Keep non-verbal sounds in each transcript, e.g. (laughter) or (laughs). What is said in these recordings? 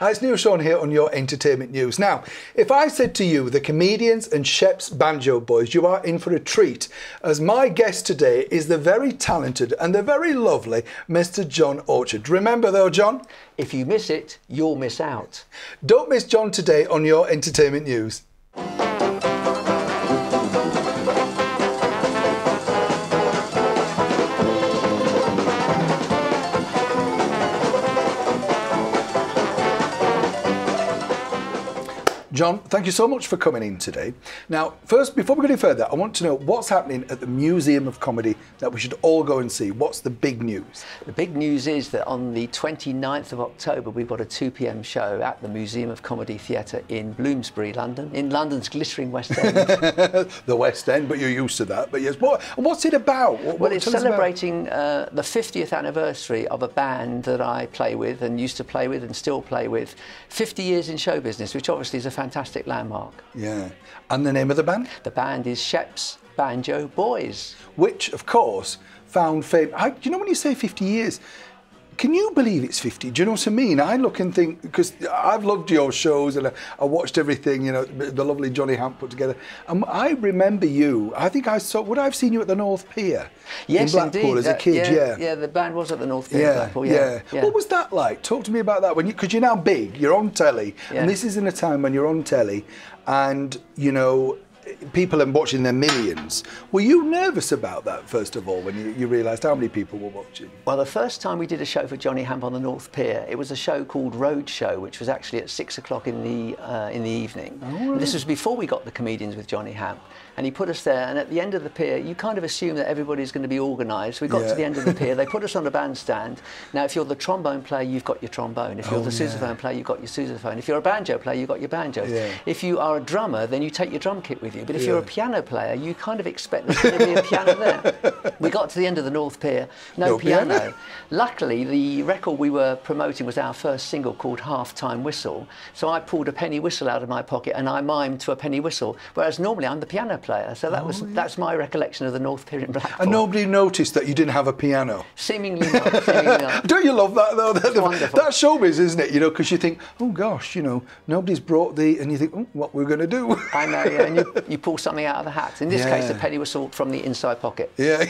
Hi, it's Neil Sean here on your entertainment news. Now, if I said to you, the comedians and Shep's Banjo Boys, you are in for a treat, as my guest today is the very talented and the very lovely Mr. John Orchard. Remember though, John? If you miss it, you'll miss out. Don't miss John today on your entertainment news. John, thank you so much for coming in today. Now, first, before we go any further, I want to know what's happening at the Museum of Comedy that we should all go and see. What's the big news? The big news is that on the 29th of October, we've got a 2 pm show at the Museum of Comedy Theatre in Bloomsbury, London, in London's glittering West End. (laughs) the West End, but you're used to that. But yes, what, what's it about? What, well, it's celebrating uh, the 50th anniversary of a band that I play with and used to play with and still play with. 50 years in show business, which obviously is a fantastic landmark. Yeah. And the name of the band? The band is Shep's Banjo Boys. Which, of course, found fame. I, you know, when you say 50 years, can you believe it's 50? Do you know what I mean? I look and think, because I've loved your shows and I, I, watched everything, you know, the lovely Johnny Hamp put together. And I remember you, I think I saw, would I have seen you at the North Pier? Yes, in Blackpool indeed. as a kid, yeah, yeah. Yeah, the band was at the North Pier yeah, Blackpool, yeah. yeah, yeah. What was that like? Talk to me about that. when Because you, are now big, you're on telly, and this is in a time when you're on telly, and, you know, people are watching their millions. Were you nervous about that, first of all, when you, you realised how many people were watching? Well, the first time we did a show for Johnny Hamp on the North Pier, it was a show called Road Show, which was actually at six o'clock in the, uh, in the evening. Oh, this was before we got the comedians with Johnny Hamp. And he put us there, and at the end of the pier, you kind of assume that everybody's going to be organised. We got yeah. to the end of the pier, they (laughs) put us on a bandstand. Now, if you're the trombone player, you've got your trombone. If you're oh, the sousaphone yeah. player, you've got your sousaphone. If you're a banjo player, you've got your banjo. Yeah. If you are a drummer, then you take your drum kit with you. But if you're a piano player, you kind of expect there's going to be a piano (laughs) there. We got to the end of the North Pier, no, no piano. piano. Luckily, the record we were promoting was our first single called Half Time Whistle. So I pulled a penny whistle out of my pocket and I mimed to a penny whistle, whereas normally I'm the piano player. So that oh, was yeah. that's my recollection of the North Pier in Blackpool. And nobody noticed that you didn't have a piano. Seemingly not. Seemingly not. (laughs) Don't you love that though? That, (laughs) wonderful. That's showbiz, isn't it? You know, because you think, oh gosh, you know, nobody's brought the, and you think, oh, what we're going to do. I know, yeah. And you, (laughs) you pull something out of the hat. In this yeah. case, the penny whistle from the inside pocket. Yeah.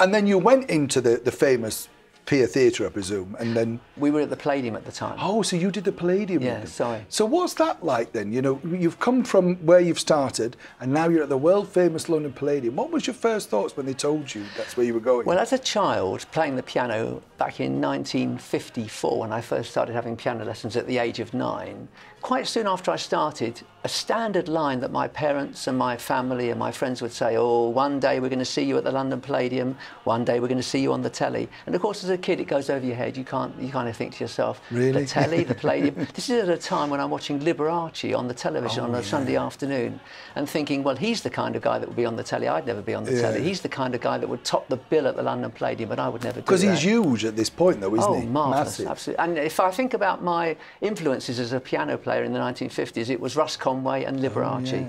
and then you went into the, the famous Pier Theatre, I presume, and then we were at the Palladium at the time. Oh, so you did the Palladium? Yeah, sorry. So what's that like then? You know, you've come from where you've started, and now you're at the world famous London Palladium. What was your first thoughts when they told you that's where you were going? Well, as a child playing the piano back in 1954, when I first started having piano lessons at the age of nine, quite soon after I started, a standard line that my parents and my family and my friends would say, oh, one day we're going to see you at the London Palladium, one day we're going to see you on the telly. And of course, as a kid, it goes over your head. You can't, you kind of think to yourself, really? the telly, the Palladium. (laughs) this is at a time when I'm watching Liberace on the television oh, on a yeah. Sunday afternoon and thinking, well, he's the kind of guy that would be on the telly. I'd never be on the yeah. telly. He's the kind of guy that would top the bill at the London Palladium, but I would never do. Because he's huge at this point, though, isn't oh, he? marvellous, Massive. absolutely. And if I think about my influences as a piano player in the 1950s, it was Russ Conway and Liberace. Oh, yeah.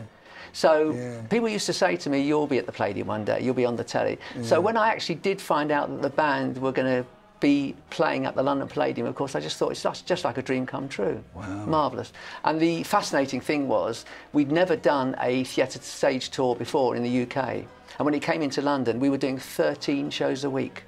So yeah. people used to say to me, "You'll be at the Palladium one day. You'll be on the telly." Yeah. So when I actually did find out that the band were going to be playing at the London Palladium, of course, I just thought it's just, just like a dream come true. Wow. Marvellous. And the fascinating thing was, we'd never done a theatre stage tour before in the UK. And when it came into London, we were doing 13 shows a week.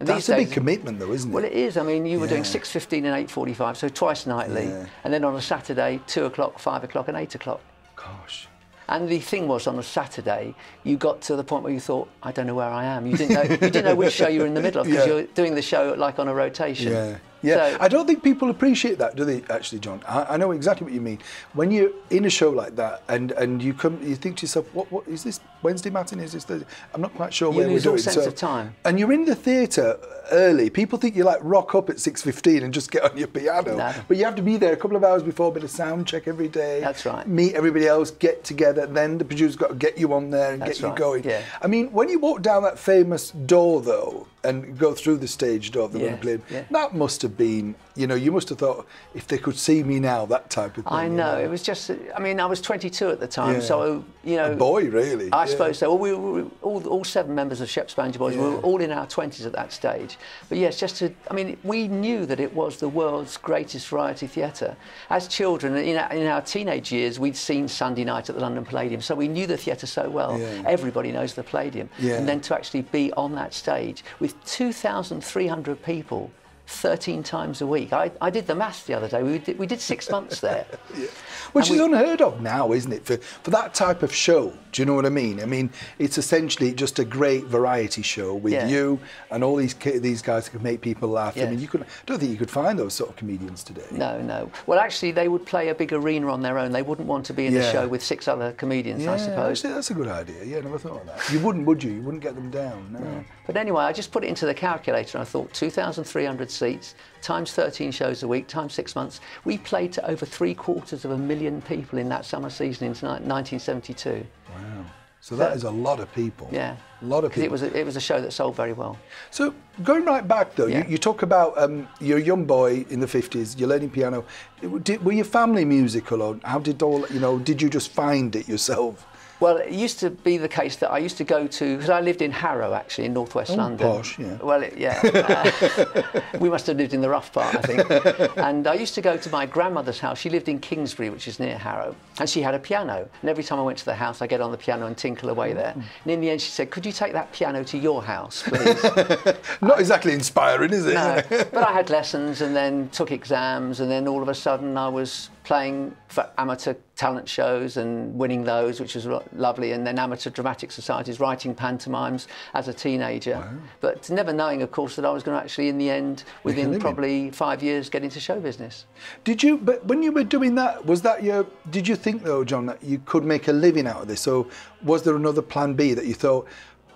And That's a days, big commitment, though, isn't it? Well, it is. I mean, you were yeah. doing 6.15 and 8.45, so twice nightly. Yeah. And then on a Saturday, 2 o'clock, 5 o'clock and 8 o'clock. Gosh. And the thing was, on a Saturday, you got to the point where you thought, I don't know where I am. You didn't know, you didn't know which show you were in the middle of because (laughs) yeah. you're doing the show like on a rotation. Yeah. Yeah, so, I don't think people appreciate that, do they? Actually, John, I, I, know exactly what you mean. When you're in a show like that, and and you come, you think to yourself, what what is this Wednesday matinee? Is this Thursday? I'm not quite sure you where lose we're all doing. sense so, of time. And you're in the theatre early. People think you like rock up at 6:15 and just get on your piano, no. but you have to be there a couple of hours before, a bit of sound check every day. That's right. Meet everybody else, get together. Then the producer's got to get you on there and That's get right. you going. Yeah. I mean, when you walk down that famous door, though and go through the stage door that Yeah, played. yeah. That must have been, you know, you must have thought if they could see me now, that type of thing. I you know. It was just. I mean, I was 22 at the time, Yeah. so you know. A boy, really. I yeah. suppose so. Well, we were all, all seven members of Shep's Banjo Boys. We were all in our 20s at that stage. But yes, just to. I mean, we knew that it was the world's greatest variety theatre. As children, in our, in our teenage years, we'd seen Sunday Night at the London Palladium, so we knew the theatre so well. Yeah. Everybody knows the Palladium. Yeah. And then to actually be on that stage with 2,300 people. 13 times a week. I, I did the maths the other day. We did, we did six months there. (laughs) Which And is we- unheard of now, isn't it? For, for that type of show. Do you know what I mean? I mean, it's essentially just a great variety show with Yeah. you and all these these guys that can make people laugh. I mean, you could. I don't think you could find those sort of comedians today. No, no. Well, actually, they would play a big arena on their own. They wouldn't want to be in the show with six other comedians, Yeah, I suppose. actually, that's a good idea. Yeah, never thought of that. You wouldn't, would you? You wouldn't get them down. No. But anyway, I just put it into the calculator and I thought 2,300 seats times 13 shows a week times six months. We played to over three quarters of a million people in that summer season in 1972. Wow. So that is a lot of people. Yeah. A lot of people. it was, a, it was a show that sold very well. So going right back though, Yeah. you, you talk about um, you're a young boy in the 50s, you're learning piano. Did, were your family musical or how did all, you know, did you just find it yourself? Well, it used to be the case that I used to go to because I lived in Harrow, actually, in northwest London. Oh, posh, yeah. Well, it, yeah. Uh, (laughs) (laughs) we must have lived in the rough part, I think. (laughs) and I used to go to my grandmother's house. She lived in Kingsbury, which is near Harrow, and she had a piano. And every time I went to the house, I get on the piano and tinkle away there. Mm. And in the end, she said, "Could you take that piano to your house, please?" Not exactly inspiring, is it? no. But I had lessons and then took exams, and then all of a sudden I was playing for amateur talent shows and winning those, which was lovely, and then amateur dramatic societies, writing pantomimes as a teenager. But never knowing, of course, that I was going to actually, in the end, within probably five years, get into show business. Did you, but when you were doing that, was that your, did you think though, John, that you could make a living out of this? So was there another plan B that you thought,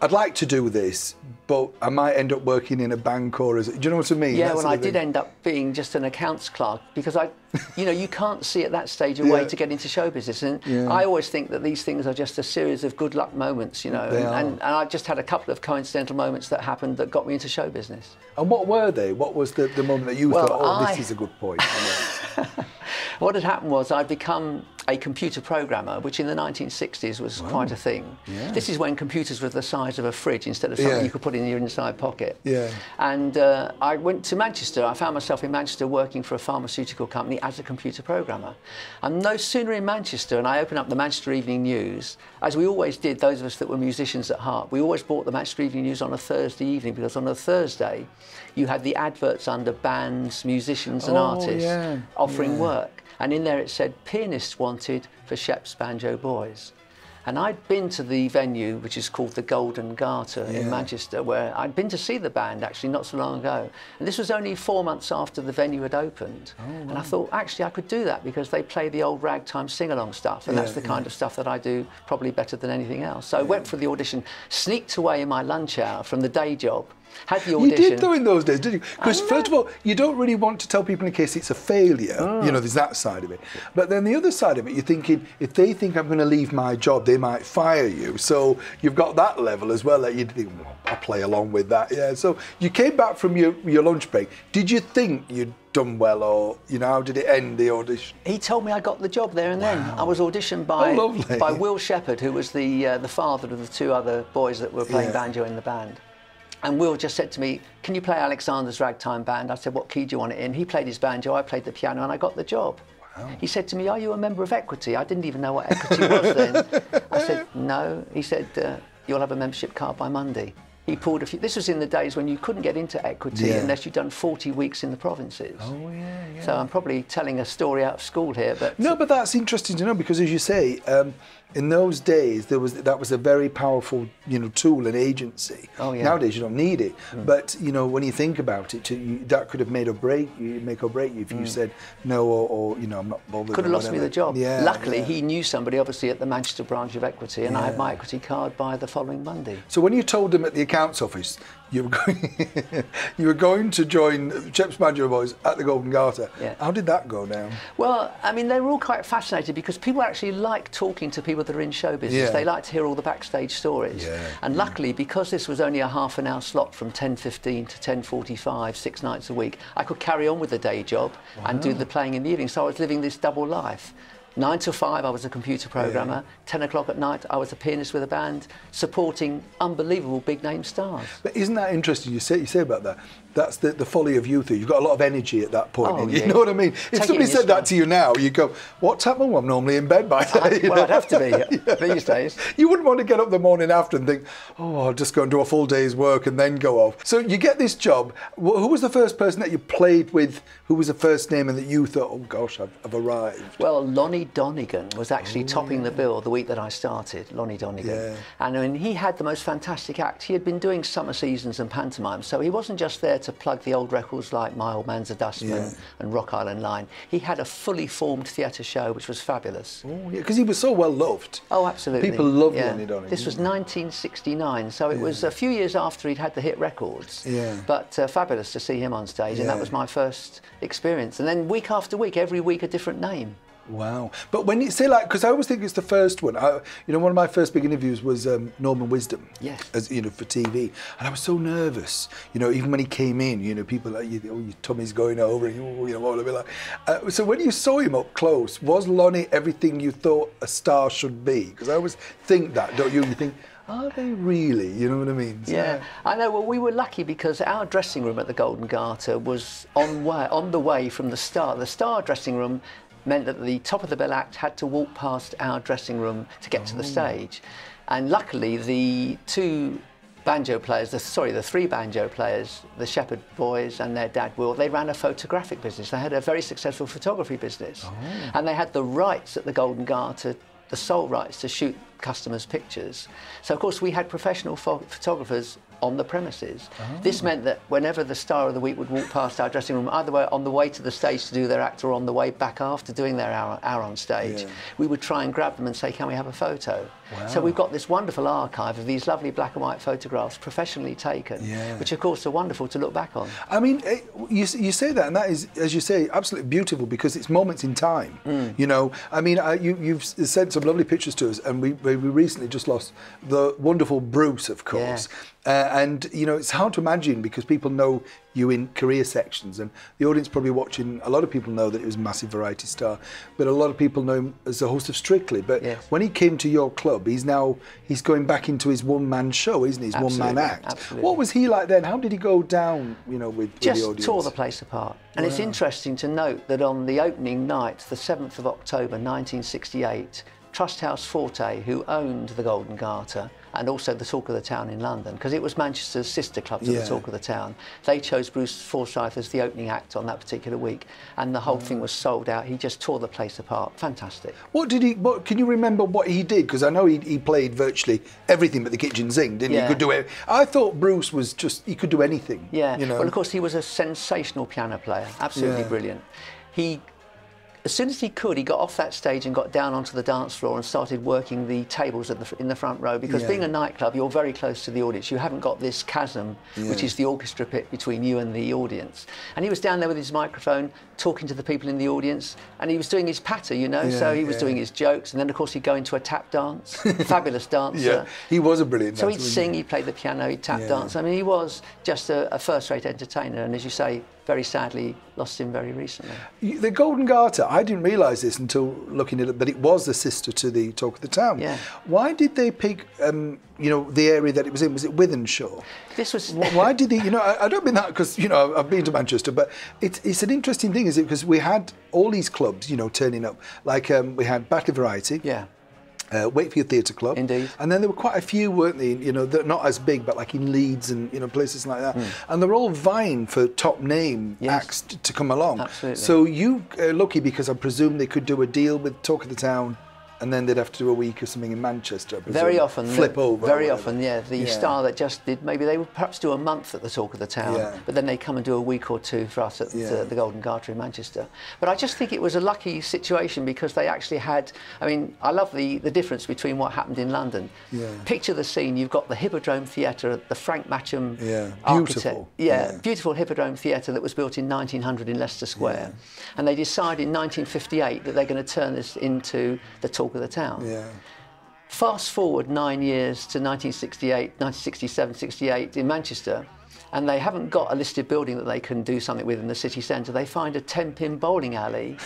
I'd like to do this, but I might end up working in a bank or it, do you know what I mean? Yeah, well, I did end up being just an accounts clerk because I, you know, you can't see at that stage a (laughs) way to get into show business. And Yeah. I always think that these things are just a series of good luck moments, you know. They and, are. and, and I just had a couple of coincidental moments that happened that got me into show business. And what were they? What was the, the moment that you Well, thought, oh, I- this is a good point? (laughs) What had happened was I'd become a computer programmer, which in the 1960s was quite a thing. Yeah. This is when computers were the size of a fridge instead of something Yeah. you could put in your inside pocket. Yeah. And uh, I went to Manchester. I found myself in Manchester working for a pharmaceutical company as a computer programmer. I'm no sooner in Manchester and I open up the Manchester Evening News, as we always did, those of us that were musicians at heart. We always bought the Manchester Evening News on a Thursday evening because on a Thursday you had the adverts under bands, musicians and Oh, artists offering work. And in there it said pianists wanted for Shep's Banjo Boys. And I'd been to the venue, which is called the Golden Garter Yeah. in Manchester, where I'd been to see the band actually not so long ago. And this was only four months after the venue had opened. Oh, And I thought, actually, I could do that because they play the old ragtime sing along stuff. And that's the kind of stuff that I do probably better than anything else. So I went for the audition, sneaked away in my lunch hour from the day job, had the You did though in those days, did you? Because first of all, you don't really want to tell people in case it's a failure. Mm. You know, there's that side of it. But then the other side of it, you're thinking if they think I'm going to leave my job, they might fire you. So you've got that level as well that you think, well, I'll play along with that. Yeah. So you came back from your your lunch break. Did you think you'd done well, or you know, how did it end the audition? He told me I got the job there and then. I was auditioned by Oh, by Will Shepherd, who was the uh, the father of the two other boys that were playing Yeah. banjo in the band. And Will just said to me, "Can you play Alexander's ragtime band?" I said, "What key do you want it in?" He played his banjo, I played the piano, and I got the job. Wow. He said to me, "Are you a member of Equity?" I didn't even know what Equity was then. I said, "No." He said, uh, "You'll have a membership card by Monday." He pulled a few. This was in the days when you couldn't get into Equity Yeah. unless you'd done 40 weeks in the provinces. Oh yeah, yeah. So I'm probably telling a story out of school here, but No, but that's interesting to know because, as you say, um, in those days there was that was a very powerful, you know, tool and agency. Oh, yeah. Nowadays you don't need it, hmm. but you know, when you think about it, you, that could have made or break you, make or break you if you hmm. said no or, or you know, I'm not bothered. could have lost me the job. Yeah. Luckily, yeah. he knew somebody, obviously, at the Manchester branch of Equity, and I had my Equity card by the following Monday. So when you told them at the accounts office, you were going, (laughs) you were going to join Shep's Banjo Boys at the Golden Garter. Yeah. How did that go down? Well, I mean, they were all quite fascinated because people actually like talking to people that are in show business. Yeah. They like to hear all the backstage stories. Yeah, And luckily, because this was only a half an hour slot from 10.15 to 10.45, six nights a week, I could carry on with the day job and do the playing in the evening. So I was living this double life. Nine to five, I was a computer programmer. Ten o'clock at night, I was a pianist with a band, supporting unbelievable big name stars. But isn't that interesting? You say you say about that. That's the, the folly of youth. You've got a lot of energy at that point. Oh, you yeah. know what I mean? If Take it somebody said that to you now, you go, "What's happened? Well, I'm normally in bed by (laughs) then." I- well, know? I'd have to be (laughs) yeah. these days. You wouldn't want to get up the morning after and think, "Oh, I'll just go and do a full day's work and then go off." So you get this job. Who was the first person that you played with? Who was the first name and that you thought, "Oh gosh, I've, I've arrived"? Well, Lonnie Donegan was actually topping the bill the week that I started, Lonnie Donegan. Yeah. And I mean, he had the most fantastic act. He had been doing summer seasons and pantomimes, so he wasn't just there to plug the old records like My Old Man's a Dustman Yeah. and Rock Island Line. He had a fully formed theatre show, which was fabulous. Oh, yeah, because he was so well loved. Oh, absolutely. People loved yeah. Lonnie Donegan, This was 1969, so it was a few years after he'd had the hit records. Yeah. But uh, fabulous to see him on stage, and that was my first experience. And then week after week, every week a different name. Wow. But when you say like, because I always think it's the first one. I, you know, one of my first big interviews was um, Norman Wisdom. Yes. As you know, for TV, and I was so nervous. You know, even when he came in, you know, people like, you, oh, your tummy's going over, and you, you know, what will be like. Uh, so when you saw him up close, was Lonnie everything you thought a star should be? Because I always think that, don't you? You think, are they really? You know what I mean? So- Yeah, I know. Well, we were lucky because our dressing room at the Golden Garter was on way, on the way from the Star. The Star dressing room meant that the top of the bill act had to walk past our dressing room to get to the oh. stage, and luckily the two banjo players, the, sorry, the three banjo players, the Shepherd boys and their dad Will, they ran a photographic business. They had a very successful photography business, oh. and they had the rights at the Golden Garter the sole rights to shoot customers' pictures. So, of course, we had professional pho- photographers on the premises. Oh. This meant that whenever the star of the week would walk past our dressing room, either way on the way to the stage to do their act or on the way back after doing their hour, hour on stage, Yeah. we would try and grab them and say, Can we have a photo? So, we've got this wonderful archive of these lovely black and white photographs professionally taken, Yeah. which, of course, are wonderful to look back on. I mean, eh, you, you say that, and that is, as you say, absolutely beautiful because it's moments in time. Mm. You know, I mean, I, you, you've sent some lovely pictures to us, and we, we recently just lost the wonderful Bruce, of course. Uh, and you know, it's hard to imagine because people know you in career sections, and the audience probably watching. A lot of people know that he was a massive variety star, but a lot of people know him as the host of Strictly. But Yes. when he came to your club, he's now he's going back into his one man show, isn't he? His one man act. absolutely. What was he like then? How did he go down? You know, with, with the just audience. tore the place apart. And it's interesting to note that on the opening night, the 7th of October 1968, Trust House Forte, who owned the Golden Garter and also the Talk of the Town in London, because it was Manchester's sister club to Yeah. the Talk of the Town, they chose Bruce Forsyth as the opening act on that particular week, and the whole thing was sold out. He just tore the place apart. Fantastic. What did he? What can you remember? What he did? Because I know he, he played virtually everything but the kitchen sing, didn't he? Yeah. He could do it. I thought Bruce was just he could do anything. Yeah. You know. Well, of course, he was a sensational piano player. Absolutely Yeah. brilliant. He, as soon as he could, he got off that stage and got down onto the dance floor and started working the tables at the, in the front row. Because Yeah. being a nightclub, you're very close to the audience. You haven't got this chasm, which is the orchestra pit between you and the audience. And he was down there with his microphone, talking to the people in the audience, and he was doing his patter, you know. so he was yeah. doing his jokes, and then of course he'd go into a tap dance. (laughs) Fabulous dancer. yeah, he was a brilliant. So dancer, he'd sing, he'd play the piano, he'd tap Yeah. dance. I mean, he was just a, a first-rate entertainer, and as you say, very sadly lost him very recently. The Golden Garter. I didn't realise this until looking at it, but it was the sister to the Talk of the Town. Yeah. Why did they pick? Um, you know, the area that it was in. Was it Wythenshawe? This was Why did they, You know, I, I don't mean that because you know I've been to Manchester, but it's it's an interesting thing, is it? Because we had all these clubs, you know, turning up. Like um, we had Batley Variety, yeah. Uh, Wakefield Theatre Club, Indeed. and then there were quite a few, weren't they? You know, they're not as big, but like in Leeds and you know places like that, and they're all vying for top name. Yes. acts to come along. Absolutely. So you uh, lucky because I presume they could do a deal with Talk of the Town. And then they'd have to do a week or something in Manchester. Very often, flip the- over. Very often, yeah. The Yeah. star that just did maybe they would perhaps do a month at the Talk of the Town, Yeah. but then they come and do a week or two for us at Yeah. the, the Golden Garter in Manchester. But I just think it was a lucky situation because they actually had. I mean, I love the the difference between what happened in London. Yeah. Picture the scene. You've got the Hippodrome Theatre, the Frank Matcham Yeah, beautiful. Yeah, Yeah. beautiful Hippodrome Theatre that was built in 1900 in Leicester Square, and they decided in 1958 that they're going to turn this into the Talk of the Town. Yeah. Fast forward nine years to 1968, 1967, 68 in Manchester, and they haven't got a listed building that they can do something with in the city centre. They find a 10 pin bowling alley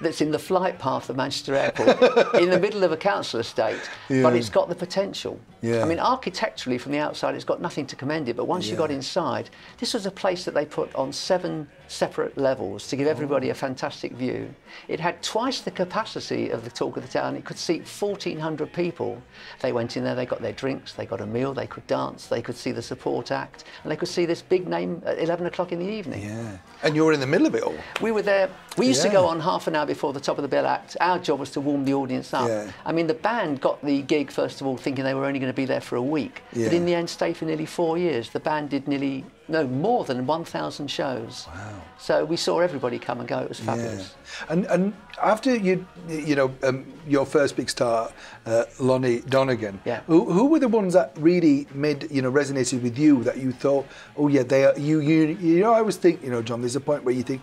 that's in the flight path of Manchester Airport (laughs) in the middle of a council estate, but it's got the potential. Yeah. I mean, architecturally from the outside, it's got nothing to commend it, but once you got inside, this was a place that they put on seven separate levels to give everybody oh. a fantastic view. It had twice the capacity of the Talk of the Town. It could seat 1,400 people. They went in there, they got their drinks, they got a meal, they could dance, they could see the support act, and they could see this big name at 11 o'clock in the evening. Yeah. And you were in the middle of it all. We were there. We used to go on half an hour before the top of the bill act. Our job was to warm the audience up. Yeah. I mean, the band got the gig first of all, thinking they were only going to be there for a week, but in the end, stayed for nearly four years. The band did nearly no more than 1,000 shows. Wow! So we saw everybody come and go. It was fabulous. Yeah. And and after you you know um, your first big star, uh, Lonnie Donegan. Yeah. Who, who were the ones that really made you know resonated with you that you thought oh yeah they are you you you know I always think you know John there's a point where you think.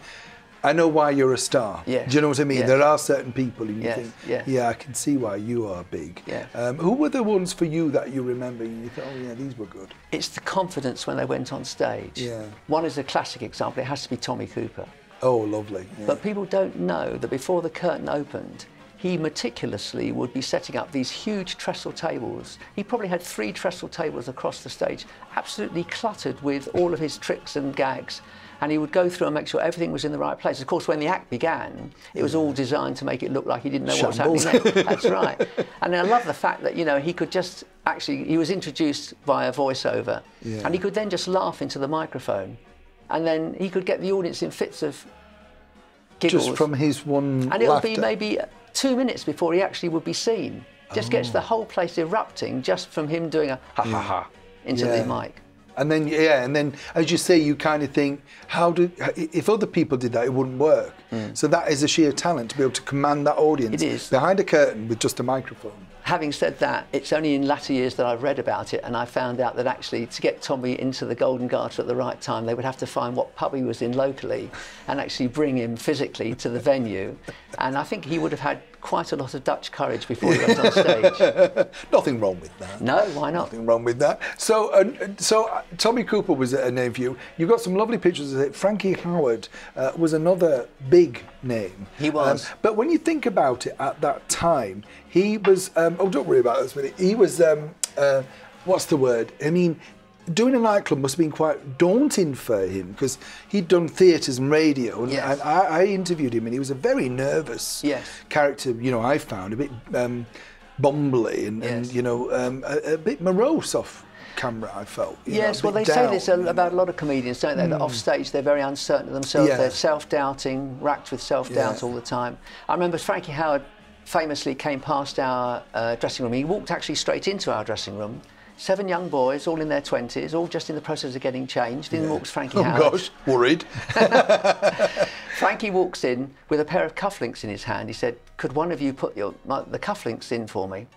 I know why you're a star. Yes. Do you know what I mean? Yes. There are certain people and you Yes, think, yes. yeah, I can see why you are big. Yes. Um, who were the ones for you that you remember and you thought, oh yeah, these were good? It's the confidence when they went on stage. Yeah. One is a classic example. It has to be Tommy Cooper. Oh, lovely. Yeah. But people don't know that before the curtain opened, he meticulously would be setting up these huge trestle tables. He probably had three trestle tables across the stage, absolutely cluttered with all of his tricks and gags. And he would go through and make sure everything was in the right place. Of course, when the act began, it was all designed to make it look like he didn't know what was happening next. (laughs) That's right. And I love the fact that, you know, he could just actually, he was introduced via voiceover. Yeah. And he could then just laugh into the microphone. And then he could get the audience in fits of giggles. Just from his one and it'll be maybe two minutes before he actually would be seen. Just gets Oh. the whole place erupting just from him doing a ha ha ha hmm. into Yeah. the mic. And then yeah, and then as you say, you kind of think, how do if other people did that, it wouldn't work. So that is a sheer talent to be able to command that audience Mm. It is. behind a curtain with just a microphone. Having said that, it's only in latter years that I've read about it, and I found out that actually to get Tommy into the Golden Garter at the right time, they would have to find what pub he was in locally and actually bring him physically to the venue. And I think he would have had quite a lot of Dutch courage before he went on (laughs) stage. Nothing wrong with that. No, why not? Nothing wrong with that. So, uh, so uh, Tommy Cooper was a name for you. You've got some lovely pictures of it. Frankie Howerd uh, was another big name. He was. Um, but when you think about it, at that time, he was. Um, oh, don't worry about this minute. He was. Um, uh, what's the word? I mean. Doing a nightclub must have been quite daunting for him because he'd done theatres and radio, and, Yes. I, I interviewed him, and he was a very nervous Yes. character. You know, I found a bit um, bumbly and, and you know um, a, a bit morose off camera. I felt. you know, Yes, well, they bit say this a- about a lot of comedians, don't they? That off stage they're very uncertain of themselves. Yeah. They're self-doubting, racked with self-doubt Yeah. all the time. I remember Frankie Howerd famously came past our uh, dressing room. He walked actually straight into our dressing room. Seven young boys, all in their twenties, all just in the process of getting changed. In walks Frankie (laughs) Oh Howard. gosh, worried. (laughs) (laughs) Frankie walks in with a pair of cufflinks in his hand. He said, "Could one of you put your, my, the cufflinks in for me?"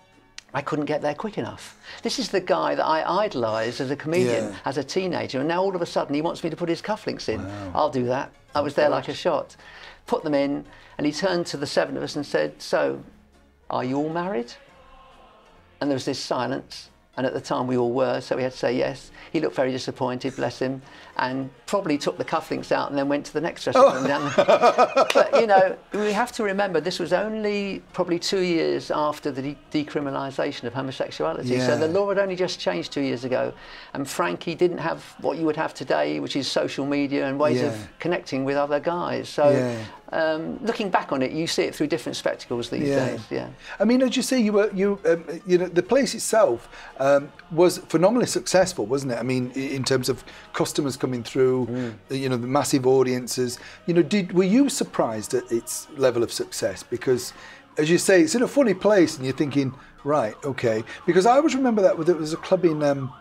I couldn't get there quick enough. This is the guy that I idolised as a comedian, Yeah. as a teenager, and now all of a sudden he wants me to put his cufflinks in. I'll do that. I was oh, there like a shot. Put them in, and he turned to the seven of us and said, "So, are you all married?" And there was this silence. And at the time we all were, so we had to say yes. He looked very disappointed, bless him, and probably took the cufflinks out and then went to the next dressing room. Oh. down the- but you know, we have to remember this was only probably two years after the de- decriminalisation of homosexuality. So the law had only just changed two years ago, and Frankie didn't have what you would have today, which is social media and ways Yeah. of connecting with other guys. So. Yeah. Um, looking back on it, you see it through different spectacles these Yeah. days. Yeah. I mean, as you say, you were you um, you know the place itself um, was phenomenally successful, wasn't it? I mean, in terms of customers coming through, Mm. you know, the massive audiences. You know, did were you surprised at its level of success? Because as you say, it's in a funny place, and you're thinking, right, okay. Because I always remember that there was a club in um,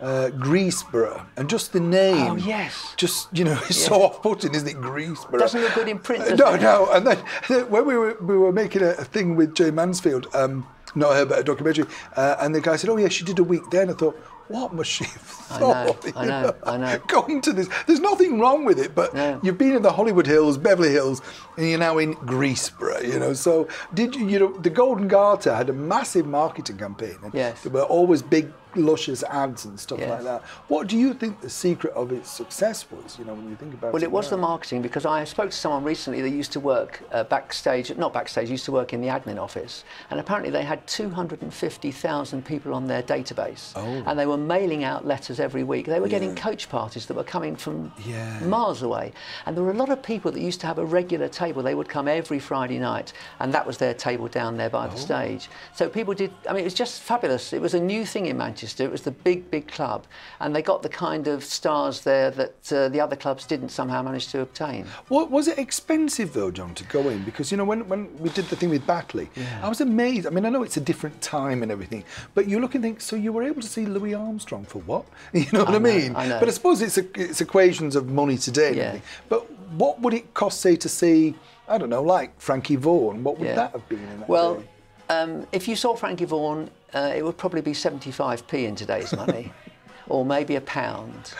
uh, Greasbrough, and just the name. Oh, yes. Just you know, (laughs) it's so off-putting, isn't it? Greasbrough Doesn't look good in print, Uh, no, it? no. And (laughs) then when we were we were making a, a thing with Jayne Mansfield, um, not her, but a documentary, uh, and the guy said, "Oh yeah, she did a week there," and I thought. What must she have I know, thought? I (laughs) you know, I know. Going to this, there's nothing wrong with it, but No. you've been in the Hollywood Hills, Beverly Hills, and you're now in Greasbrough. You know, so did you? You know, the Golden Garter had a massive marketing campaign. And Yes. There were always big, luscious ads and stuff Yes. like that. What do you think the secret of its success was? You know, when you think about Well, it. it was the marketing because I spoke to someone recently that used to work uh, backstage, not backstage, used to work in the admin office, and apparently they had 250,000 people on their database, Oh. and they were mailing out letters every week. They were getting coach parties that were coming from Yeah. miles away, and there were a lot of people that used to have a regular table. They would come every Friday night, and that was their table down there by the stage. So people did. I mean, it was just fabulous. It was a new thing in Manchester. It was the big, big club, and they got the kind of stars there that uh, the other clubs didn't somehow manage to obtain. What, was it expensive though, John, to go in? Because you know when, when we did the thing with Batley, I was amazed. I mean, I know it's a different time and everything, but you look and think, so you were able to see Louis Armstrong for what? (laughs) You know what I, I know, mean? I know. But I suppose it's, a, it's equations of money today. Yeah. But what would it cost, say, to see? I don't know, like Frankie Vaughan. What would Yeah. that have been in that Well, um, if you saw Frankie Vaughan, uh, it would probably be 75p in today's money, (laughs) or maybe a pound.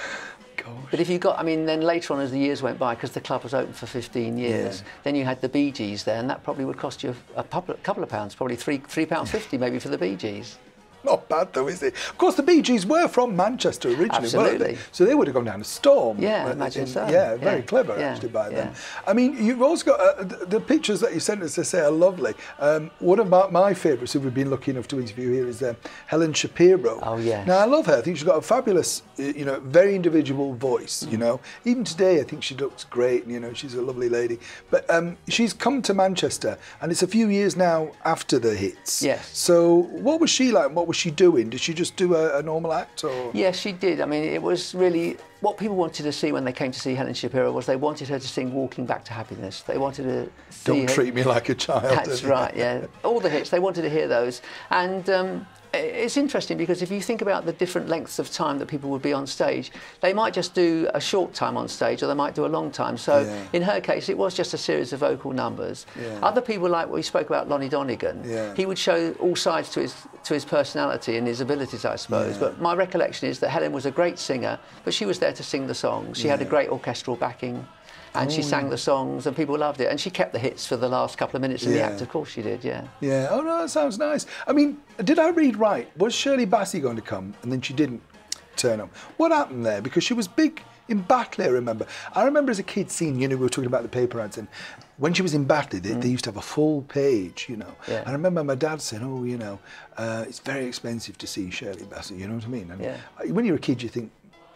Gosh. But if you got, I mean, then later on as the years went by, because the club was open for 15 years, Yeah. then you had the Bee Gees there, and that probably would cost you a couple, couple of pounds, probably three three pound fifty maybe for the Bee Gees. Not bad though, is it? Of course, the Bee Gees were from Manchester originally, weren't they? So they would have gone down a storm. Yeah, uh, imagine in- so. Yeah, very Yeah, clever yeah, actually by them. yeah. I mean, you've also got uh, the, the pictures that you sent us. They say are lovely. Um, one of my, my favourites, who we've been lucky enough to interview here, is uh, Helen Shapiro. Oh, yes. Now I love her. I think she's got a fabulous, uh, you know, very individual voice. Mm. You know, even today I think she looks great. And, you know, she's a lovely lady. But um, she's come to Manchester, and it's a few years now after the hits. Yes. So what was she like? What was she doing? Did she just do a, a normal act, or? Yes, she did. I mean, it was really what people wanted to see when they came to see Helen Shapiro was they wanted her to sing "Walking Back to Happiness." They wanted to Don't her- treat me like a child. That's right, yeah. All the hits, they wanted to hear those. And um, it's interesting because if you think about the different lengths of time that people would be on stage, they might just do a short time on stage or they might do a long time. So Yeah. in her case, it was just a series of vocal numbers. Yeah. Other people, like we spoke about Lonnie Donegan, Yeah. he would show all sides to his, to his personality and his abilities, I suppose. But my recollection is that Helen was a great singer, but she was there to sing the songs. She had a great orchestral backing. And she sang the songs, and people loved it. And she kept the hits for the last couple of minutes in the act. Of course, she did. Yeah. Yeah. Oh no, that sounds nice. I mean, did I read right? Was Shirley Bassey going to come and then she didn't turn up? What happened there? Because she was big in Batley. I remember. I remember as a kid seeing. You know, we were talking about the paper ads, and when she was in Batley, they, they used to have a full page. You know. Mm. Yeah. And I remember my dad saying, "Oh, you know, uh, it's very expensive to see Shirley Bassey." You know what I mean? And Yeah. when you're a kid, you think,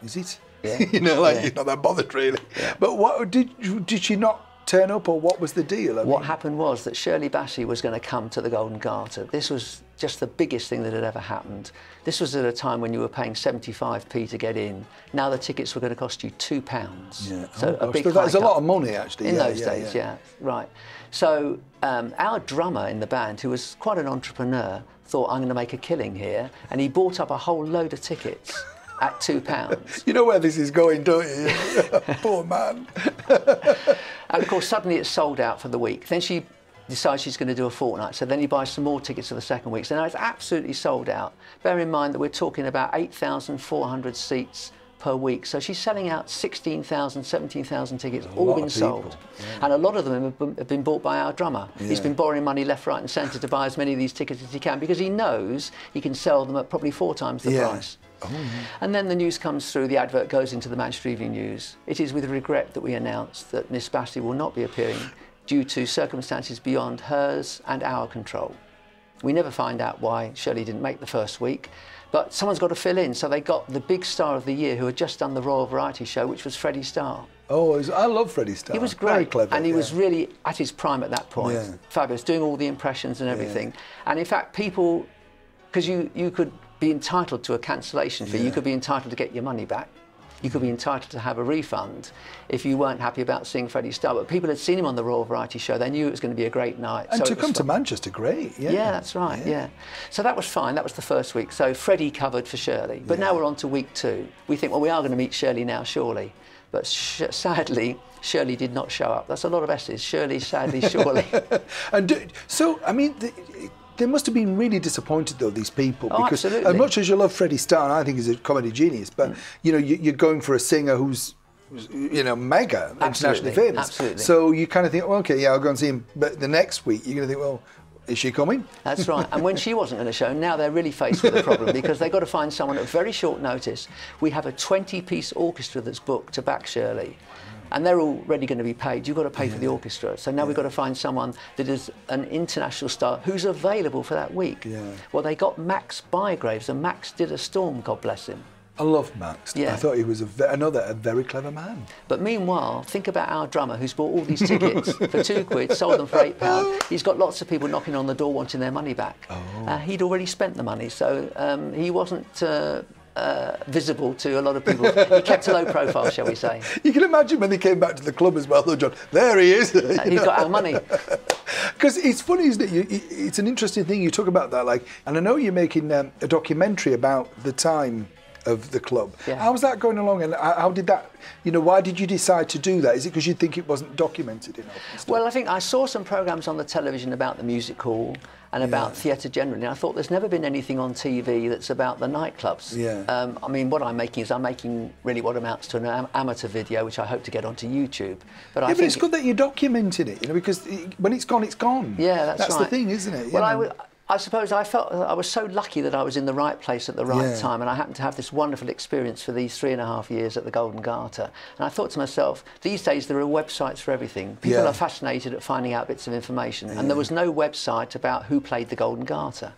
"Is it?" Yeah. (laughs) you know, like Yeah. you're not that bothered really. But what did did she not turn up, or what was the deal? I What mean- happened was that Shirley Bassey was going to come to the Golden Garter. This was just the biggest thing that had ever happened. This was at a time when you were paying 75p to get in. Now the tickets were going to cost you two pounds. Yeah. So Oh, a big So that was a lot of money, actually. In Yeah, those yeah, days, yeah. yeah. right. So um, our drummer in the band, who was quite an entrepreneur, thought I'm going to make a killing here, and he bought up a whole load of tickets at two pounds. (laughs) You know where this is going, don't you? (laughs) Poor man. (laughs) And of course, suddenly it's sold out for the week. Then she decides she's going to do a fortnight. So then he buys some more tickets for the second week. So now it's absolutely sold out. Bear in mind that we're talking about 8,400 seats per week. So she's selling out 16,000, 17,000 tickets, all been sold. And a lot of them have been, bought by our drummer. He's been borrowing money left, right, and centre to buy as many of these tickets as he can because he knows he can sell them at probably four times the Yeah. price. And then the news comes through, the advert goes into the Manchester Evening News. It is with regret that we announce that Miss Bassey will not be appearing due to circumstances beyond hers and our control. We never find out why Shirley didn't make the first week, but someone's got to fill in. So they got the big star of the year who had just done the Royal Variety Show, which was Freddie Starr. Oh, he's- I love Freddie Starr. He was great. Very clever. and he yeah. was really at his prime at that point. Yeah. Fabulous, doing all the impressions and everything. And in fact, people, because you you could be entitled to a cancellation fee, you could be entitled to get your money back. you could be entitled to have a refund if you weren't happy about seeing Freddie Starr. But people had seen him on the Royal Variety Show; they knew it was going to be a great night. And so to come to. Manchester, great. Yeah, Yeah, that's right. Yeah. So that was fine. That was the first week. So Freddie covered for Shirley. But now we're on to week two. We think, well, we are going to meet Shirley now, surely. But sh- sadly, Shirley did not show up. That's a lot of S's. Shirley, sadly, surely. (laughs) And do, so, I mean, the, they must have been really disappointed though these people Oh, because absolutely. as much as you love Freddie Starr, and I think he's a comedy genius, but mm. you know you, you're going for a singer who's you know mega internationally Absolutely, famous. absolutely. So you kind of think, well, okay, yeah, I'll go and see him. But the next week you're going to think, well, is she coming? That's right. And when she wasn't going to show, now they're really faced with a problem (laughs) because they've got to find someone at very short notice. We have a 20 piece orchestra that's booked to back Shirley. And they're already going to be paid. You've got to pay for the orchestra. So now we've got to find someone that is an international star who's available for that week. Yeah. Well, they got Max Bygraves, and Max did a storm, God bless him. I love Max. Yeah. I thought he was a another a very clever man. But meanwhile, think about our drummer who's bought all these tickets for two (laughs) quid, sold them for eight pounds. He's got lots of people knocking on the door wanting their money back. Oh. Uh, he'd already spent the money, so um, he wasn't uh, uh, visible to a lot of people. He kept a low profile, shall we say. (laughs) You can imagine when he came back to the club as well, though, John. There he is. Uh, he's got our money. (laughs) Because it's funny, isn't it? You- it's an interesting thing you talk about that. Like, and I know you're making um, a documentary about the time of the club. Yeah. How's that going along? And how did that? You know, why did you decide to do that? Is it because you think it wasn't documented enough? Well, I think I saw some programs on the television about the music hall and about Yeah. theatre generally. And I thought there's never been anything on TV that's about the nightclubs. Yeah. Um, I mean, what I'm making is I'm making really what amounts to an am- amateur video, which I hope to get onto YouTube. But I yeah, but think it's good that you're documenting it. You know, because it, when it's gone, it's gone. Yeah, that's, that's right. the thing, isn't it? You Well, I, know? I suppose I felt I was so lucky that I was in the right place at the right Yeah. time, and I happened to have this wonderful experience for these three and a half years at the Golden Garter. And I thought to myself, these days there are websites for everything. People Yeah. are fascinated at finding out bits of information, and there was no website about who played the Golden Garter.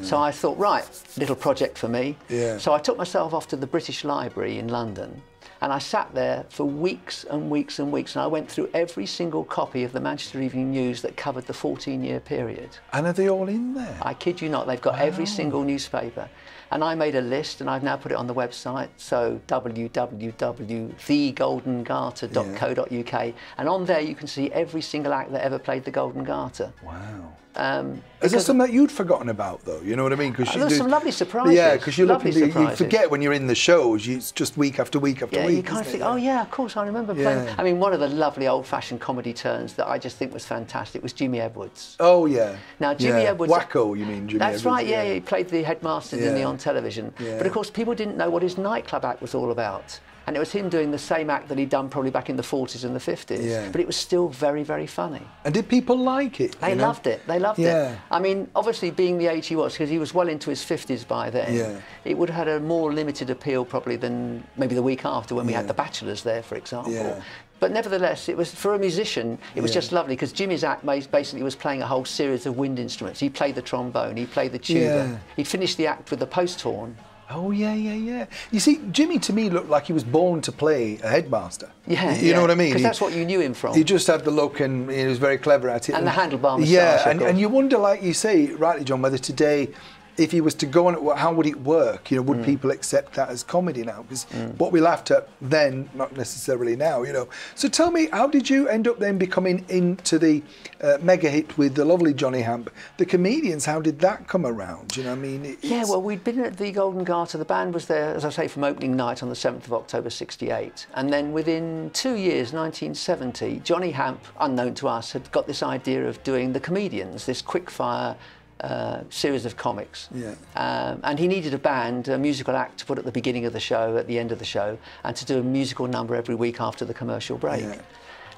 Mm. So I thought, right, little project for me. Yeah. So I took myself off to the British Library in London. And I sat there for weeks and weeks and weeks, and I went through every single copy of the Manchester Evening News that covered the 14 year period. and are they all in there? I kid you not, they've got every single newspaper. And I made a list and I've now put it on the website. So www.thegoldengarter.co.uk. And on there you can see every single act that ever played the Golden Garter. wow. Um, Is there some that you'd forgotten about though? You know what I mean? Because Oh, there's some lovely surprises. Yeah, because you look the, you forget when you're in the shows. You, it's just week after week after yeah, week. you kind of think, oh yeah, of course, I remember playing. I mean, one of the lovely old-fashioned comedy turns that I just think was fantastic was Jimmy Edwards. Oh yeah. Now, Jimmy yeah. Edwards. Wacko, you mean Jimmy That's Edwards? right, yeah, he played the headmaster, didn't he, on television. Yeah. But of course, people didn't know what his nightclub act was all about. And it was him doing the same act that he'd done probably back in the 40s and the 50s. Yeah. But it was still very, very funny. And did people like it? They know? loved it. They loved Yeah. it. I mean, obviously, being the age he was, because he was well into his 50s by then, Yeah. it would have had a more limited appeal probably than maybe the week after when we had The Bachelors there, for example. Yeah. But nevertheless, it was for a musician. It was Yeah. just lovely because Jimmy's act basically was playing a whole series of wind instruments. He played the trombone, he played the tuba. Yeah. He'd finished the act with the post horn. Oh yeah, yeah, yeah. You see, Jimmy to me looked like he was born to play a headmaster. Yeah, you know what I mean. Because that's what you knew him from. He just had the look and he was very clever at it. And the handlebar Yeah, and, and you wonder, like you say, rightly, John, whether today, if he was to go on it, how would it work? You know, would Mm. people accept that as comedy now? Because what we laughed at then, not necessarily now, you know. So tell me, how did you end up then becoming into the uh, mega hit with the lovely Johnny Hamp? The comedians, how did that come around? You know what I mean? It- Yeah, well, we'd been at the Golden Garter. The band was there, as I say, from opening night on the 7th of October 68. And then within two years, 1970, Johnny Hamp, unknown to us, had got this idea of doing the comedians, this quick-fire uh, series of comics. Yeah. Um, and he needed a band, a musical act to put at the beginning of the show, at the end of the show, and to do a musical number every week after the commercial break. Yeah.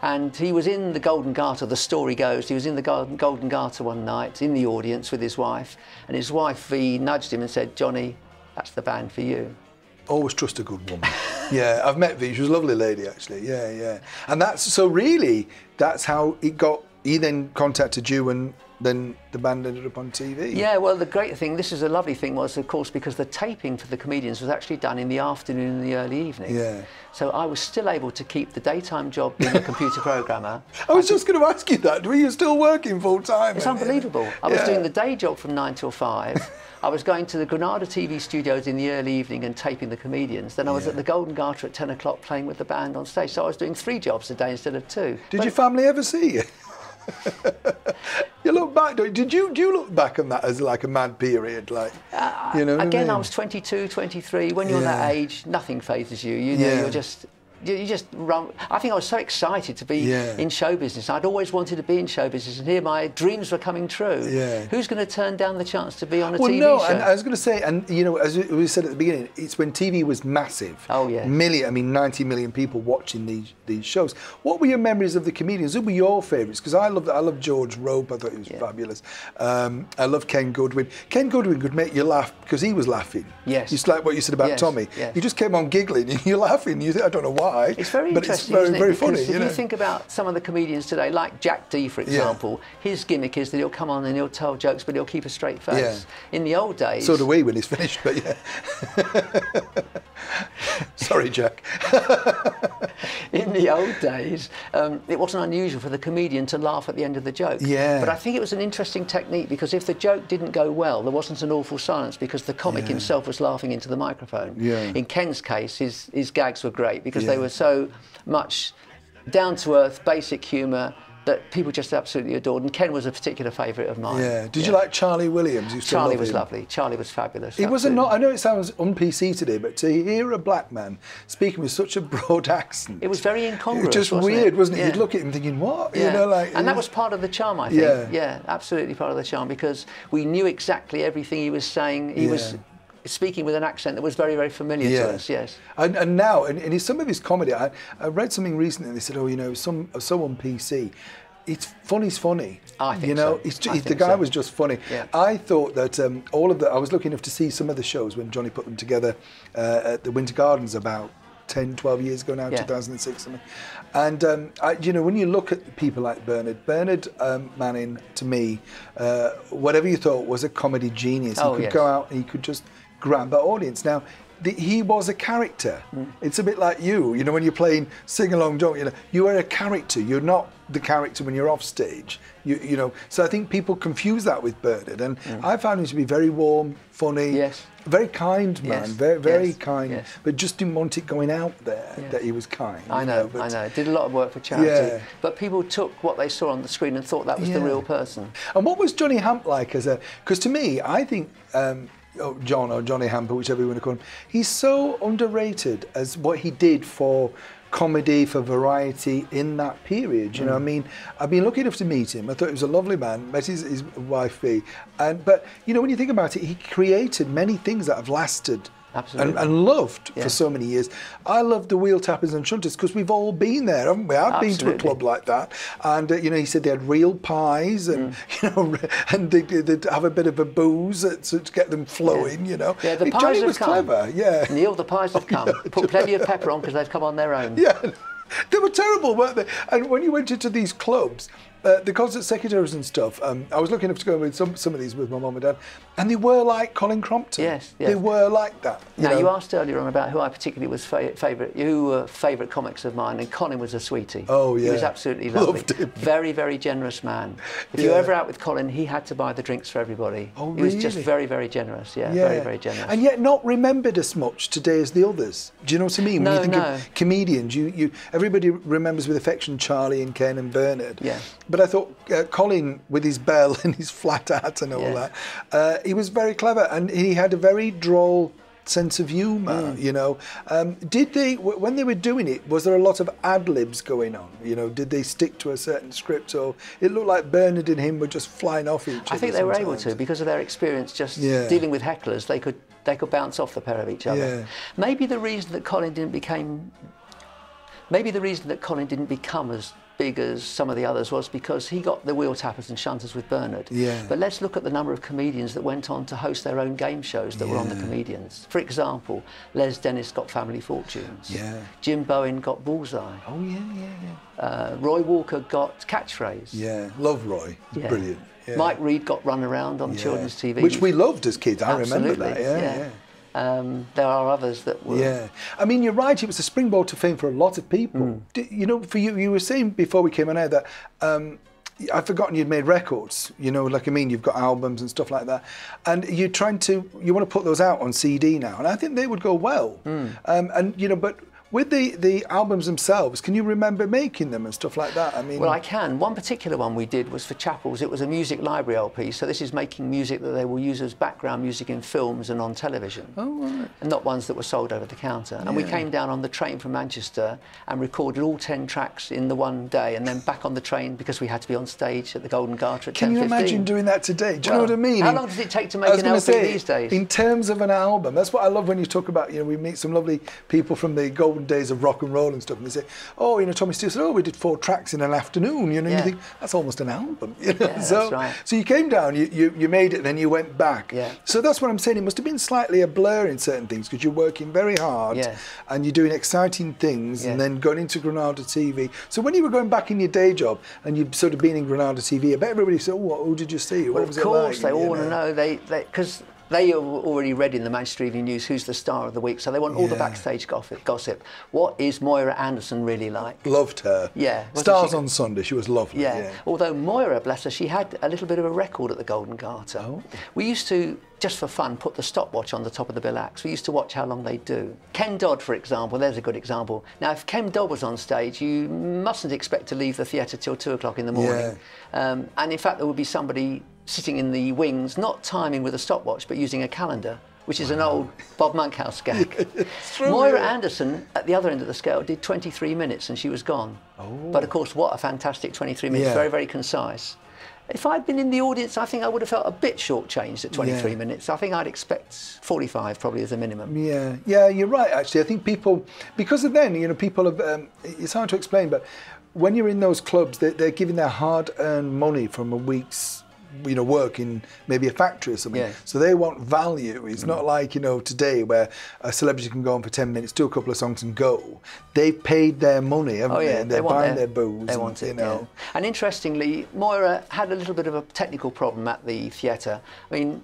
And he was in the Golden Garter, the story goes, he was in the Golden, Golden Garter one night in the audience with his wife, and his wife V nudged him and said, Johnny, that's the band for you. Always trust a good woman. (laughs) yeah, I've met V. She was a lovely lady, actually. Yeah, yeah. And that's so really, that's how it got. He then contacted you and then the band ended up on TV. Yeah, well, the great thing, this is a lovely thing, was of course because the taping for the comedians was actually done in the afternoon and the early evening. Yeah. So I was still able to keep the daytime job being (laughs) a computer programmer. I was just going to ask you that. Were you still working full time? It's unbelievable. I was doing the day job from nine till five. (laughs) I was going to the Granada TV studios in the early evening and taping the comedians. Then I was Yeah. at the Golden Garter at 10 o'clock playing with the band on stage. So I was doing three jobs a day instead of two. Did But- your family ever see you? (laughs) you look back. don't- Did you? Do you look back on that as like a mad period? Like, uh, you know. Again, I mean? was 22, 23. When you're Yeah. that age, nothing fazes you. You know, Yeah. you're just. You you just run. I think I was so excited to be Yeah. in show business. I'd always wanted to be in show business, and here my dreams were coming true. Yeah. Who's going to turn down the chance to be on a Well, TV no, show? and I was going to say, and you know, as we said at the beginning, it's when TV was massive. Oh, yes. million. I mean, ninety million people watching these these shows. What were your memories of the comedians? Who were your favourites? Because I loved, I loved George Roper. I thought he was Yeah. fabulous. Um, I love Ken Goodwin. Ken Goodwin could make you laugh because he was laughing. Yes. it's like what you said about Yes, Tommy. yes. He just came on giggling, and (laughs) you're laughing. You think, I don't know why. It's very but interesting, it's very, isn't it? very Because funny. if you you, think about some of the comedians today, like Jack Dee, for example, his gimmick is that he'll come on and he'll tell jokes, but he'll keep a straight face. In the old days, so do we when he's finished, but yeah. (laughs) (laughs) Sorry, Jack. (laughs) in the old days, um, it wasn't unusual for the comedian to laugh at the end of the joke. Yeah. But I think it was an interesting technique because if the joke didn't go well, there wasn't an awful silence because the comic Yeah. himself was laughing into the microphone. Yeah. In Ken's case, his, his gags were great because they were so much down to earth, basic humour that people just absolutely adored. And Ken was a particular favourite of mine. Yeah. Did you like Charlie Williams? Charlie was him? lovely. Charlie was fabulous. He was not. I know it sounds un PC today, but to hear a black man speaking with such a broad (laughs) accent, It was very incongruous. it was just wasn't weird, it? wasn't it? Yeah. You'd look at him thinking, "What?" Yeah. You know, like. and that was part of the charm, I think. Yeah. Yeah. absolutely part of the charm because we knew exactly everything he was saying. He was Yeah. Speaking with an accent that was very, very familiar Yeah. to us. Yes. And, and now, and, and in some of his comedy, I, I read something recently. and They said, "Oh, you know, some so on PC." It's funny's funny. I think you know, so. it's ju- I the guy so. was just funny. Yeah. I thought that um, all of the. I was lucky enough to see some of the shows when Johnny put them together uh, at the Winter Gardens about 10, 12 years ago now, Yeah. 2006 something. And um, I, you know, when you look at people like Bernard, Bernard um, Manning, to me, uh, whatever you thought was a comedy genius. Oh, he could yes. go out and he could just grab that audience. Now, the, he was a character. Mm. It's a bit like you, you know, when you're playing sing along, don't you know? You are a character. You're not the character when you're off stage. You, you know, so I think people confuse that with Bernard, and I found him to be very warm, funny, Mm. Yes. very kind man, Yes. very very Yes. kind, Yes. but just didn't want it going out there Yeah. that he was kind. I you know, I know. Did a lot of work for charity. Yeah. But people took what they saw on the screen and thought that was the real person. And what was Johnny Hamp like as a? Because to me, I think um, oh, John or Johnny Hamper, whichever you want to call him, he's so underrated as what he did for comedy, for variety in that period. You know, I Mm. mean, I've been lucky enough to meet him. I thought he was a lovely man. Met his, his wife Fee, and but you know, when you think about it, he created many things that have lasted. Absolutely. And, and loved Yeah. for so many years. I love the wheel tappers and shunters because we've all been there, haven't we? I've been to a club like that, and uh, you know, he said they had real pies, and Mm. (laughs) you know, and they, they'd have a bit of a booze to get them flowing. You know, Yeah, the Johnny pies have was come. clever. Yeah, Neil, the pies have (laughs) come. Put plenty of pepper on because they've come on their own. (laughs) yeah. They were terrible, weren't they? And when you went into these clubs, uh, the concert secretaries and stuff, um, I was lucky enough to go with some, some of these with my mum and dad, and they were like Colin Crompton. Yes, They were like that. You Now know? you asked earlier on about who I particularly was fa- favourite, who were favourite comics of mine, and Colin was a sweetie. Oh, yeah. he was absolutely lovely. Loved him. Very, very generous man. If you were ever out with Colin, he had to buy the drinks for everybody. Oh, He was just very, very generous. Yeah, Yeah. very, very generous. And yet not remembered as much today as the others. Do you know what I mean? when No, you think no. of comedians, you, you everybody remembers with affection Charlie and Ken and Bernard. Yeah. But I thought uh, Colin with his bell (laughs) and his flat hat and all Yeah. that, uh, he was very clever and he had a very droll sense of humour, Mm. you know. Um, did they, w- when they were doing it, was there a lot of ad libs going on? You know, did they stick to a certain script or it looked like Bernard and him were just flying off each other? I think they were able to because of their experience just Yeah. dealing with hecklers. They could they could bounce off the pair of each other. Yeah. Maybe the reason that Colin didn't become maybe the reason that Colin didn't become as big as some of the others was because he got the wheel tappers and shunters with Bernard. Yeah. But let's look at the number of comedians that went on to host their own game shows that were on the comedians. For example, Les Dennis got Family Fortunes. Yeah. Jim Bowen got Bullseye. Oh yeah, yeah, yeah. Uh, Roy Walker got Catchphrase. Yeah, love Roy. Yeah. Brilliant. Yeah. Mike Reid got Run Around on Yeah. children's TV. Which we loved as kids. I remember Absolutely, that. Yeah, yeah. Um, there are others that were. Yeah, I mean, you're right. It was a springboard to fame for a lot of people. Mm. D- You know, for you, you were saying before we came on air that um, I've forgotten you'd made records. You know, like I mean, you've got albums and stuff like that, and you're trying to you want to put those out on CD now, and I think they would go well. Mm. Um, and you know, but with the the albums themselves, can you remember making them and stuff like that? I mean, Well, I can. One particular one we did was for Chappells. It was a music library LP. So this is making music that they will use as background music in films and on television. Oh, right. And not ones that were sold over the counter. And we came down on the train from Manchester and recorded all 10 tracks in the one day and then back on the train because we had to be on stage at the Golden Garter at Can you 10:15. imagine doing that today? Do you Well, know what I mean? how long does it take to make an LP say, these days? In terms of an album, that's what I love when you talk about. You know, we meet some lovely people from the golden days of rock and roll and stuff, and they say, "Oh, you know, Tommy Steele said, oh, we did four tracks in an afternoon." You know, Yeah. you think that's almost an album. (laughs) You know? Yeah, so, right. so you came down, you, you you made it, and then you went back. Yeah. So that's what I'm saying. It must have been slightly a blur in certain things because you're working very hard, Yes. and you're doing exciting things, and then going into Granada TV. So when you were going back in your day job and you've sort of been in Granada TV, I bet everybody said, "Oh, what, who did you see? What Well, was of course, it like?" they all want to know. They because they are already read in the Manchester Evening News who's the star of the week, so they want all the backstage gossip. Gossip. What is Moira Anderson really like? Loved her. Yeah, Stars she- on Sunday. She was lovely. Yeah. Yeah. Although Moira, bless her, she had a little bit of a record at the Golden Garter. Oh. We used to, just for fun, put the stopwatch on the top of the bill acts. We used to watch how long they do. Ken Dodd, for example, there's a good example. Now, if Ken Dodd was on stage, you mustn't expect to leave the theatre till two o'clock in the morning. Um, and in fact, there would be somebody sitting in the wings, not timing with a stopwatch, but using a calendar. Which is an old Bob Monkhouse gag. (laughs) true, Moira yeah. Anderson, at the other end of the scale, did 23 minutes and she was gone. But of course, what a fantastic 23 minutes, Yeah. very, very concise. If I'd been in the audience, I think I would have felt a bit shortchanged at 23 Yeah. minutes. I think I'd expect 45 probably as a minimum. Yeah, yeah, you're right. Actually, I think people because of then, you know, people have. Um, it's hard to explain, but when you're in those clubs, they're, they're giving their hard-earned money from a week's, you know, work in maybe a factory or something. Yeah. So they want value. It's mm. not like you know today where a celebrity can go on for ten minutes, do a couple of songs, and go. They've paid their money, haven't Oh they? And they're want buying their, booze. They and, want it, you know. yeah. And interestingly, Moira had a little bit of a technical problem at the theatre. I mean,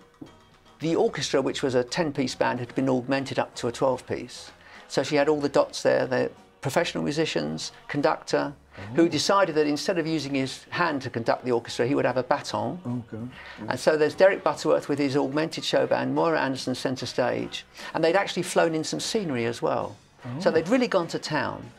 the orchestra, which was a 10-piece band, had been augmented up to a 12-piece. So she had all the dots there, the professional musicians, conductor, who decided that instead of using his hand to conduct the orchestra, he would have a baton. Okay. And so there's Derek Butterworth with his augmented show band, Moira Anderson centre stage, and they'd actually flown in some scenery as well. So oh. they'd really gone to town.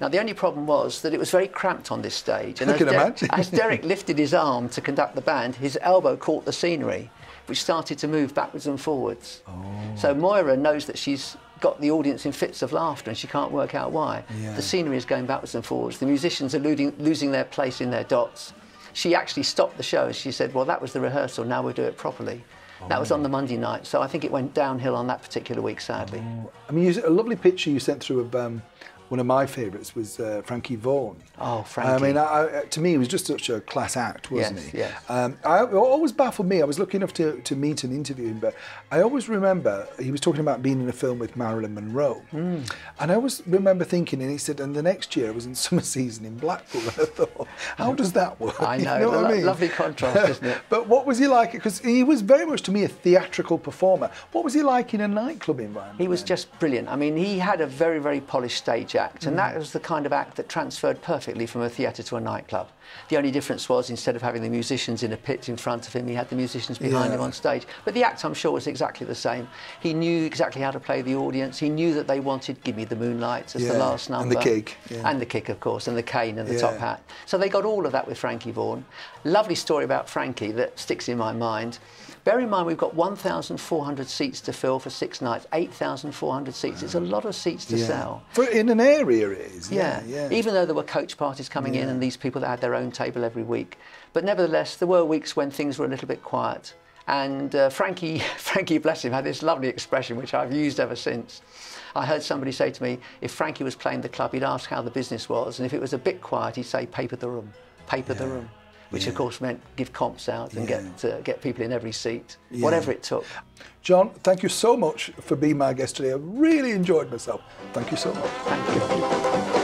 Now the only problem was that it was very cramped on this stage, and I as, can Der- imagine. as Derek (laughs) lifted his arm to conduct the band, his elbow caught the scenery, which started to move backwards and forwards. Oh. So Moira knows that she's got the audience in fits of laughter and she can't work out why. Yeah. The scenery is going backwards and forwards. The musicians are losing, losing their place in their dots. She actually stopped the show. She said, Well, that was the rehearsal, now we'll do it properly. That was on the Monday night, so I think it went downhill on that particular week, sadly. I mean, you, a lovely picture you sent through of um, one of my favourites was uh, Frankie Vaughan. Oh, I Frankie. mean, I, I, to me, he was just such a class act, wasn't Yes, he? yes. Um, I, it always baffled me. I was lucky enough to, to meet and interview him, but I always remember he was talking about being in a film with Marilyn Monroe. Hmm. And I always remember thinking, and he said, and the next year I was in (laughs) summer season in Blackpool. And (laughs) I thought, how does that work? I (laughs) You know, what lo- I mean? lovely contrast, isn't it? but what was he like? Because he was very much to me a theatrical performer. What was he like in a nightclub environment? He was then? just brilliant. I mean, he had a very, very polished stage act, and Mm. that was the kind of act that transferred perfectly from a theatre to a nightclub. The only difference was instead of having the musicians in a pit in front of him, he had the musicians behind him on stage. But the act, I'm sure, was exactly the same. He knew exactly how to play the audience. He knew that they wanted "Give Me the Moonlight" as Yeah, the last and number, the kick, yeah. and the kick, of course, and the cane and the Yeah. top hat. So they got all of that with Frankie Vaughan. Lovely story about Frankie that sticks in my mind. Bear in mind, we've got 1,400 seats to fill for six nights, 8,400 seats. It's a mm. lot of seats to yeah. sell. For, in an area, it is. Yeah. Yeah, yeah. Even though there were coach parties coming in and these people that had their own table every week. But nevertheless, there were weeks when things were a little bit quiet. And uh, Frankie, (laughs) Frankie, bless him, had this lovely expression which I've used ever since. I heard somebody say to me, if Frankie was playing the club, he'd ask how the business was, and if it was a bit quiet, he'd say, paper the room, paper the room, which of course meant give comps out and Yeah. get uh, get people in every seat, whatever it took. John, thank you so much for being my guest today. I really enjoyed myself. Thank you so much. Thank you.